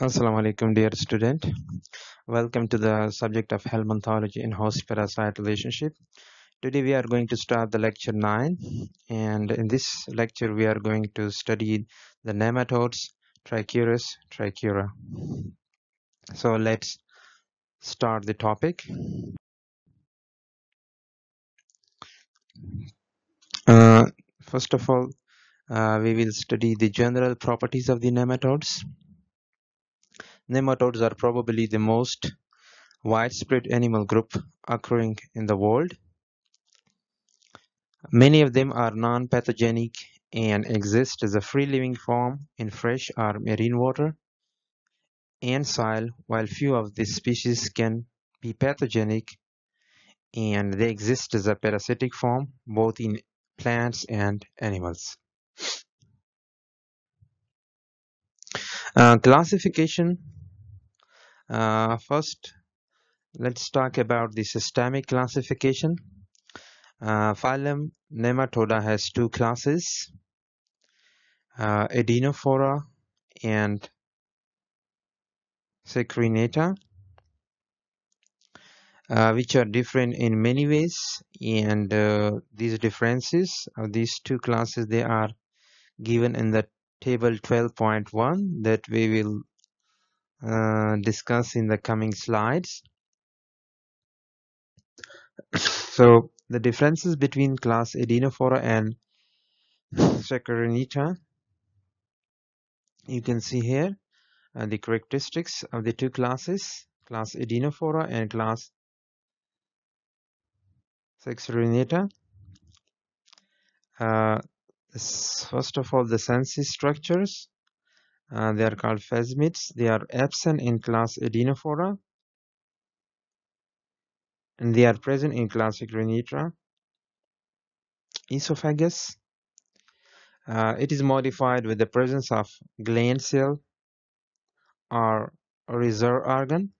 Assalamu alaikum, dear student. Welcome to the subject of helminthology in host parasite relationship. Today we are going to start the lecture 9 and in this lecture we are going to study the nematodes Trichuris trichiura. So let's start the topic. Uh, first of all, uh, we will study the general properties of the nematodes. Nematodes are probably the most widespread animal group occurring in the world. Many of them are non-pathogenic and exist as a free-living form in fresh or marine water and soil, while few of these species can be pathogenic and they exist as a parasitic form both in plants and animals. Uh, classification uh, first, let's talk about the systemic classification. Uh, phylum Nematoda has two classes, uh, Adenophora and Secernentea, uh, which are different in many ways. And uh, these differences of these two classes, they are given in the table 12.1 that we will uh, discuss in the coming slides. so the differences between class Adenophora and Secernentea, you can see here uh, the characteristics of the two classes, class Adenophora and class Secernentea. Uh, first of all, the sensory structures. Uh, they are called phasmids. They are absent in class Adenophora. And they are present in class Secernentea. Esophagus. Uh, it is modified with the presence of gland cell or reserve organ.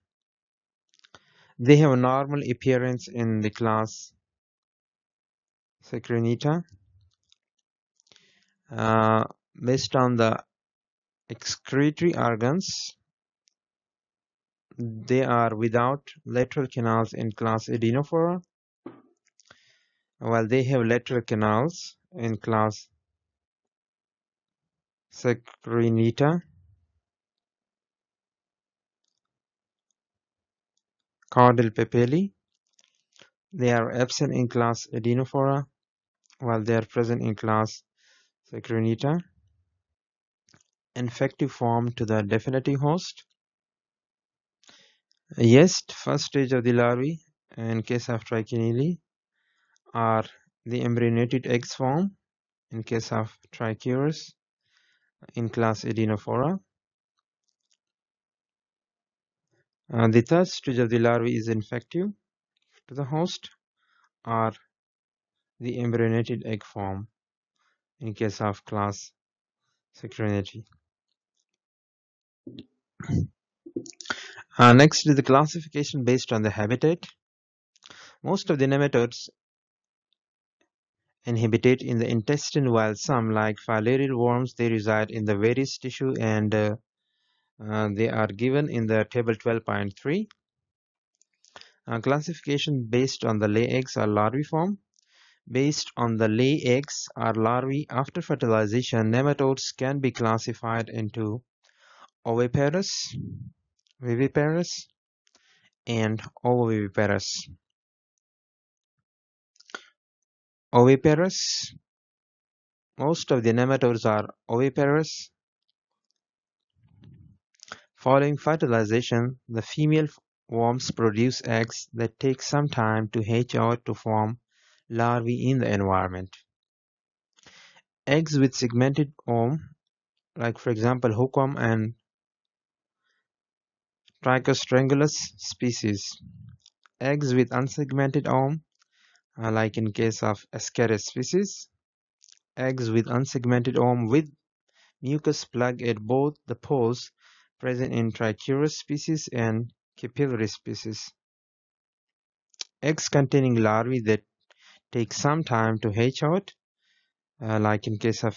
They have a normal appearance in the class Secernentea. Uh, based on the excretory organs. They are without lateral canals in class Adenophora while they have lateral canals in class Secernentea caudal papillae. They are absent in class Adenophora while they are present in class Secernentea infective form to the definitive host. Yes, first stage of the larvae in case of Trichinella are the embryonated eggs form in case of Trichuris in class Adenophora. Uh, the third stage of the larvae is infective to the host or the embryonated egg form in case of class Secernentea. Uh, next is the classification based on the habitat. Most of the nematodes inhabitate in the intestine while some like filarial worms they reside in the various tissue and uh, uh, they are given in the table 12.3. Uh, classification based on the lay eggs or larvae form. Based on the lay eggs or larvae after fertilization, nematodes can be classified into oviparous, viviparous, and ovoviviparous. Oviparous. Most of the nematodes are oviparous. Following fertilization, the female worms produce eggs that take some time to hatch out to form larvae in the environment. Eggs with segmented ovum, like for example hookworm and Trichostrongylus species. Eggs with unsegmented ovum, uh, like in case of Ascaris species. Eggs with unsegmented ovum with mucus plug at both the pores present in Trichuris species and Capillaria species. Eggs containing larvae that take some time to hatch out, uh, like in case of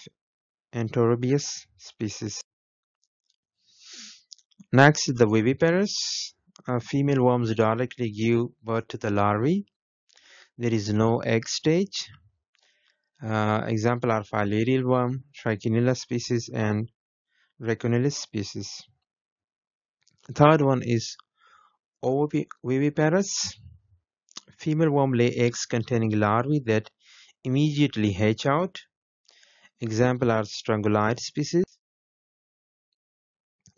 Enterobius species. Next is the viviparous. Female worms directly give birth to the larvae. There is no egg stage. Uh, example are filarial worm, Trichinella species, and Dracunculus species. The third one is oviparous. Female worm lay eggs containing larvae that immediately hatch out. Example are Strongyloides species.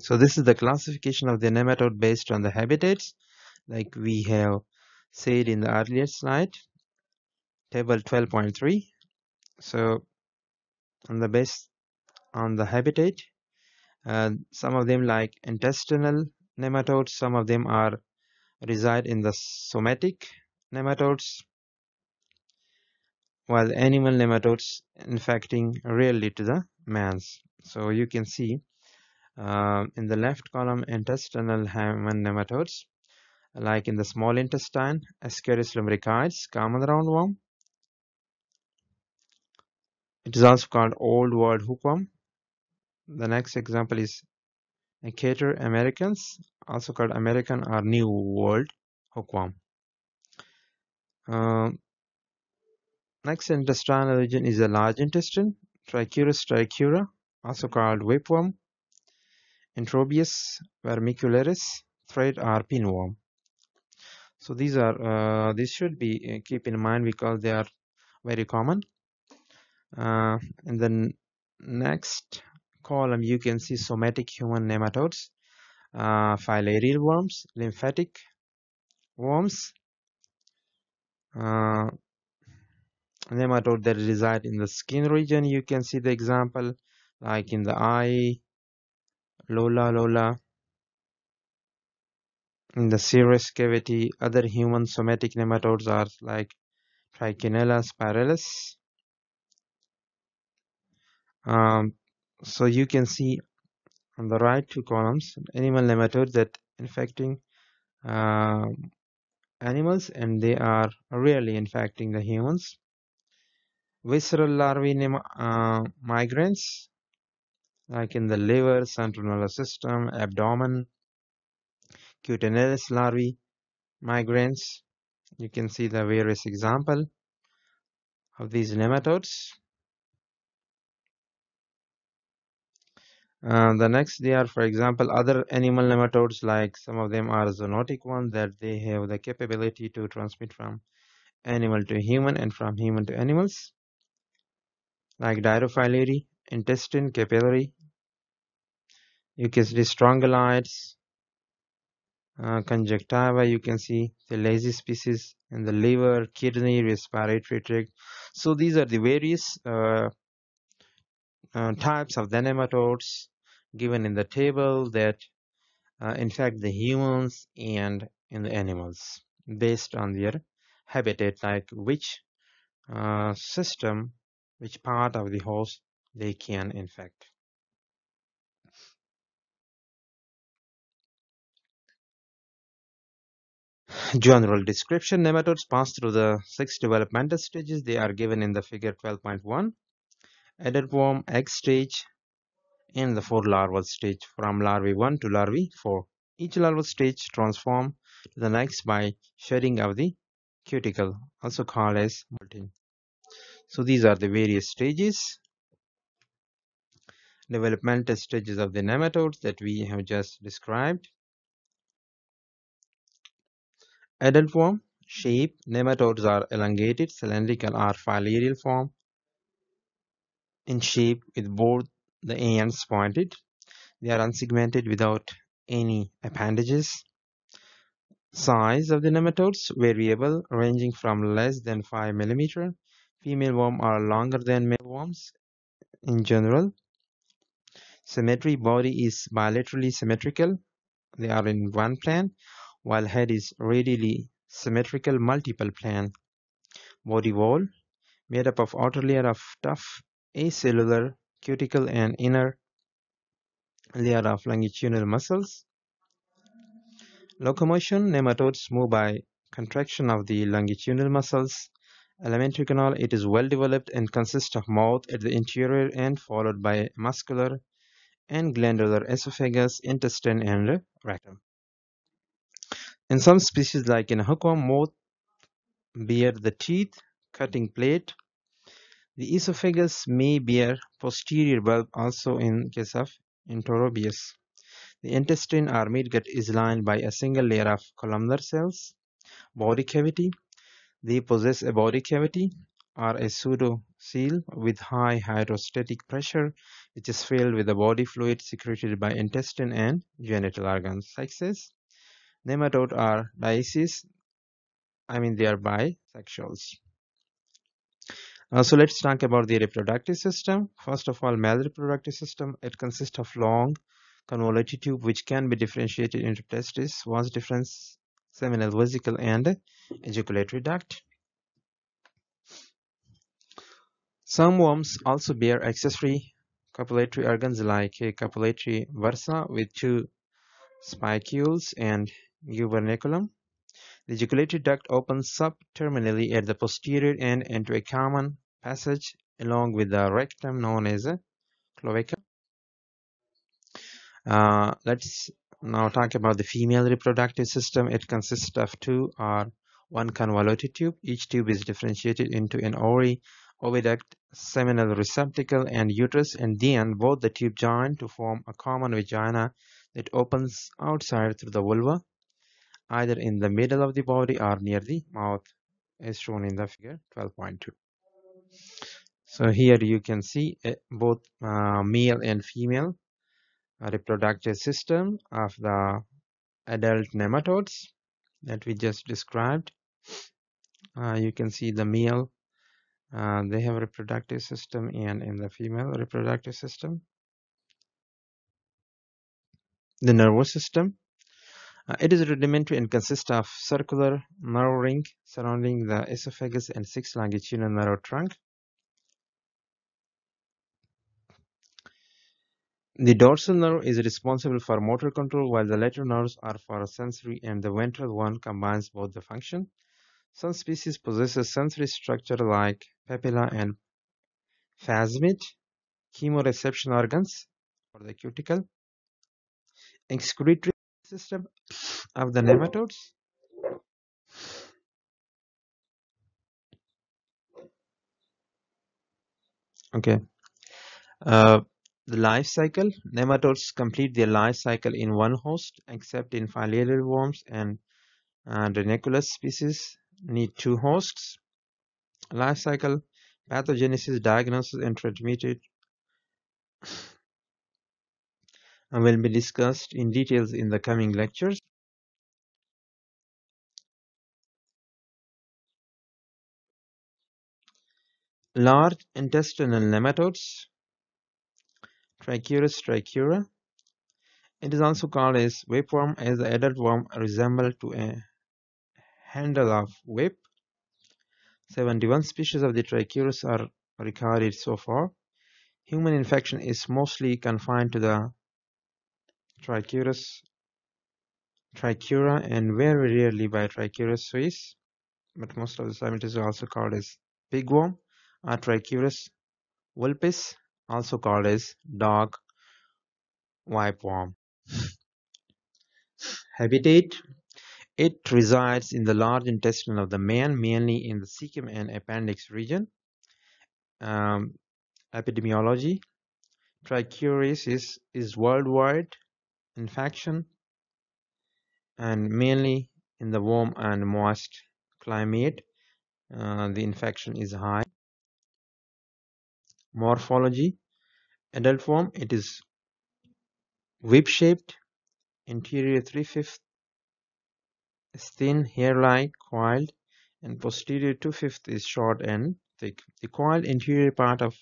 So this is the classification of the nematode based on the habitats, like we have said in the earlier slide, table 12.3. So on the base on the habitat, uh, some of them like intestinal nematodes, some of them are reside in the somatic nematodes, while animal nematodes infecting rarely to the mans. So you can see uh, in the left column intestinal human nematodes like in the small intestine, Ascaris lumbricoides, common roundworm. It is also called Old World hookworm. The next example is Necator americanus, also called American or New World hookworm. Uh, next intestinal region is the large intestine, Trichuris trichiura, also called whipworm. Enterobius vermicularis, thread or pinworm. So these are uh, these should be uh, keep in mind because they are very common. Uh, in the next column, you can see somatic human nematodes, uh, filarial worms, lymphatic worms, uh, nematode that reside in the skin region. You can see the example like in the eye, Loa loa. In the serous cavity, other human somatic nematodes are like Trichinella spiralis. Um, so you can see on the right two columns animal nematodes that infecting uh, animals and they are rarely infecting the humans. Visceral larvae uh, migrants like in the liver, central nervous system, abdomen, cutaneous larvae, migrants. You can see the various example of these nematodes. Uh, the next they are, for example, other animal nematodes like some of them are zoonotic ones that they have the capability to transmit from animal to human and from human to animals like Dirofilaria, intestine, Capillaria, you can see strongyloides, uh, conjunctiva, you can see Thelazia species in the liver, kidney, respiratory tract. So these are the various uh, uh, types of the nematodes given in the table that uh, infect the humans and in the animals based on their habitat, like which uh, system, which part of the host they can infect. General description Nematodes pass through the six developmental stages. They are given in the figure 12.1. Adult worm, egg stage, and the four larval stage from larvae 1 to larvae 4. Each larval stage transform to the next by shedding of the cuticle, also called as molting. So these are the various stages, developmental stages of the nematodes that we have just described. Adult form, shape, nematodes are elongated, cylindrical or filarial form in shape with both the ends pointed. They are unsegmented without any appendages. Size of the nematodes variable ranging from less than 5 millimeter. Female worms are longer than male worms in general. Symmetry body is bilaterally symmetrical. They are in one plane while head is radially symmetrical multiple plane. Body wall made up of outer layer of tough acellular cuticle and inner layer of longitudinal muscles. Locomotion nematodes move by contraction of the longitudinal muscles. Alimentary canal it is well developed and consists of mouth at the interior end followed by muscular and glandular esophagus, intestine, and rectum. In some species like in hookworm, moth bear the teeth cutting plate. The esophagus may bear posterior bulb also in case of Enterobius. The intestine or midgut is lined by a single layer of columnar cells. Body cavity. They possess a body cavity or a pseudocoel with high hydrostatic pressure which is filled with the body fluid secreted by intestine and genital organs. Sexes. Nematode are dioecious. I mean they are bisexuals. Uh, so let's talk about the reproductive system. First of all, male reproductive system. It consists of long convoluted tube which can be differentiated into testis, vas deferens, seminal vesicle, and ejaculatory duct. Some worms also bear accessory copulatory organs like a copulatory bursa with two spicules and gubernaculum. The ejaculatory duct opens subterminally at the posterior end into a common passage along with the rectum known as a cloaca. Uh, let's now talk about the female reproductive system. It consists of two or one convoluted tube. Each tube is differentiated into an ovary, oviduct, seminal receptacle, and uterus, and then both the tube join to form a common vagina that opens outside through the vulva, either in the middle of the body or near the mouth, as shown in the figure 12.2. So here you can see uh, both uh, male and female reproductive system of the adult nematodes that we just described. Uh, you can see the male, uh, they have a reproductive system and in the female reproductive system. The nervous system. Uh, it is rudimentary and consists of circular nerve ring surrounding the esophagus and six longitudinal nerve trunk. The dorsal nerve is responsible for motor control while the lateral nerves are for sensory and the ventral one combines both the function. Some species possess a sensory structure like papilla and phasmid, chemoreception organs for the cuticle, excretory system of the nematodes. Okay. Uh, the life cycle. Nematodes complete their life cycle in one host, except in filarial worms and uh, species need two hosts. Life cycle, pathogenesis, diagnosis, and transmitted and will be discussed in details in the coming lectures. Large intestinal nematodes Trichuris trichiura. It is also called as whipworm as the adult worm resembles to a handle of whip. 71 species of the Trichuris are recorded so far. Human infection is mostly confined to the Trichuris trichiura and very rarely by Trichuris suis, but most of the time it is also called as pigworm or Trichuris vulpis also called as dog whipworm. Habitat It resides in the large intestine of the man, mainly in the cecum and appendix region. Um, epidemiology Trichuriasis is worldwide infection and mainly in the warm and moist climate. Uh, the infection is high. Morphology Adult form it is whip-shaped, interior three-fifths is thin, hair-like, coiled, and posterior two-fifths is short and thick. The coiled interior part of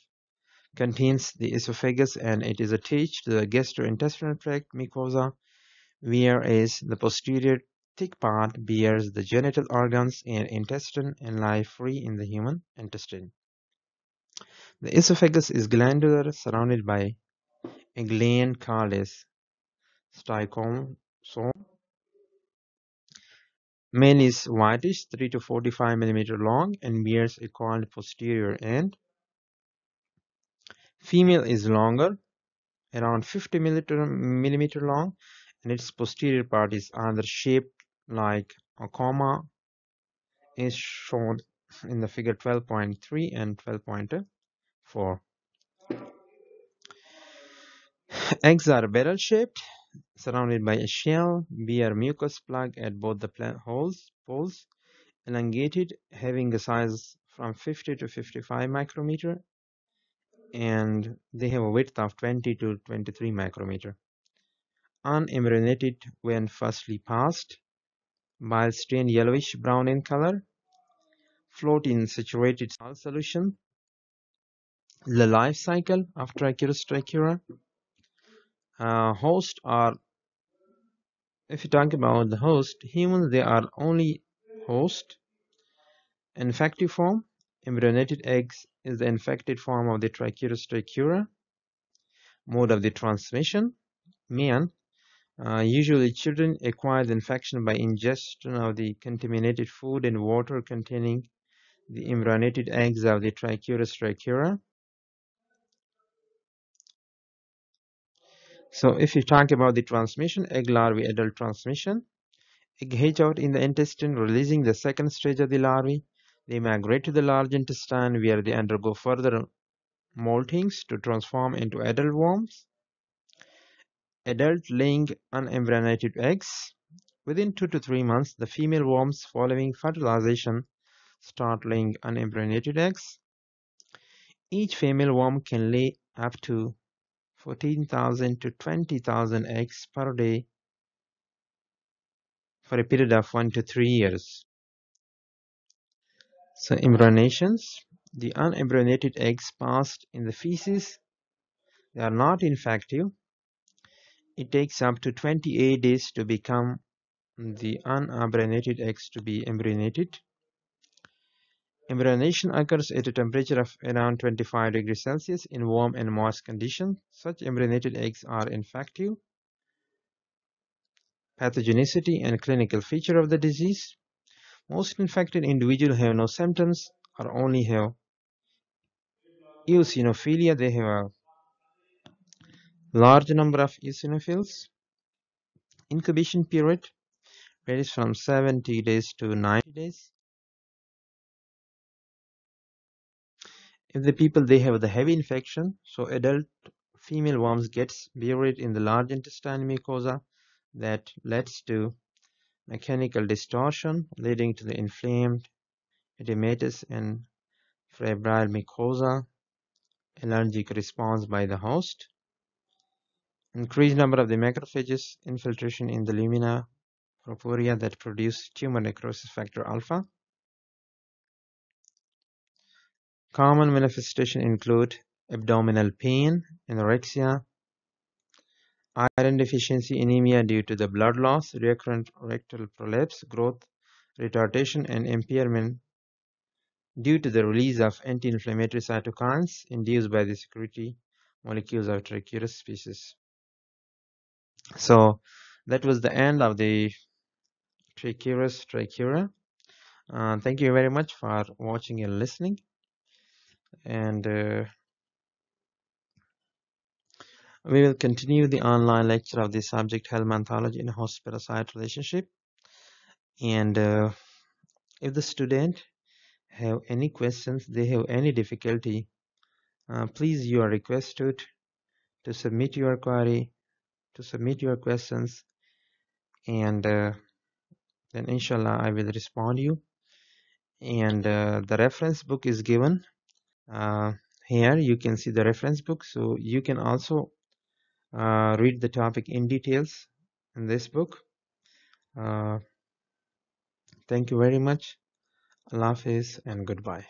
contains the esophagus and it is attached to the gastrointestinal tract mucosa, whereas the posterior thick part bears the genital organs and intestine and lie free in the human intestine. The esophagus is glandular, surrounded by a gland called as. Male is whitish, 3 to 45 millimeter long, and bears a coiled posterior end. Female is longer around 50 millimeter, millimeter long and its posterior part is either shaped like a comma is shown in the figure 12.3 and 12.4. Eggs are barrel shaped, surrounded by a shell, bear mucus plug at both the plant holes, poles, elongated, having a size from 50 to 55 micrometer, and they have a width of 20 to 23 micrometer. Unembryonated when firstly passed, bile stained yellowish brown in color, float in saturated salt solution. The life cycle of Trichuris trichiura. Uh, host are, if you talk about the host, humans, they are only host. Infective form, embryonated eggs is the infected form of the Trichuris trichiura. Mode of the transmission, man, uh, usually children acquire the infection by ingestion of the contaminated food and water containing the embryonated eggs of the Trichuris trichiura. So if you talk about the transmission, egg larvae adult transmission, egg hatch out in the intestine, releasing the second stage of the larvae. They migrate to the large intestine where they undergo further moltings to transform into adult worms. Adult laying unembryonated eggs. Within two to three months, the female worms following fertilization start laying unembryonated eggs. Each female worm can lay up to 14,000 to 20,000 eggs per day for a period of one to three years. So embryonations, the unembryonated eggs passed in the feces, they are not infective. It takes up to 28 days to become the unembryonated eggs to be embryonated. Embryonation occurs at a temperature of around 25 degrees Celsius in warm and moist conditions. Such embryonated eggs are infective. Pathogenicity and clinical feature of the disease. Most infected individuals have no symptoms or only have eosinophilia. They have a large number of eosinophils. Incubation period varies from 70 days to 90 days. If the people they have the heavy infection so adult female worms gets buried in the large intestine mucosa that leads to mechanical distortion leading to the inflamed edematous and febrile mucosa allergic response by the host. Increased number of the macrophages infiltration in the lamina propria that produce tumor necrosis factor alpha Common manifestations include abdominal pain, anorexia, iron deficiency anemia due to the blood loss, recurrent rectal prolapse, growth retardation, and impairment due to the release of anti-inflammatory cytokines induced by the secretory molecules of Trichuris species. So that was the end of the Trichuris trichiura. Uh, thank you very much for watching and listening and uh, we will continue the online lecture of the subject helminthology in host parasite relationship. And uh, if the student have any questions they have any difficulty uh, please you are requested to submit your query to submit your questions and uh, then inshallah I will respond you. And uh, the reference book is given uh, here you can see the reference book. So you can also uh, read the topic in details in this book. Uh, thank you very much. Allah Hafiz and goodbye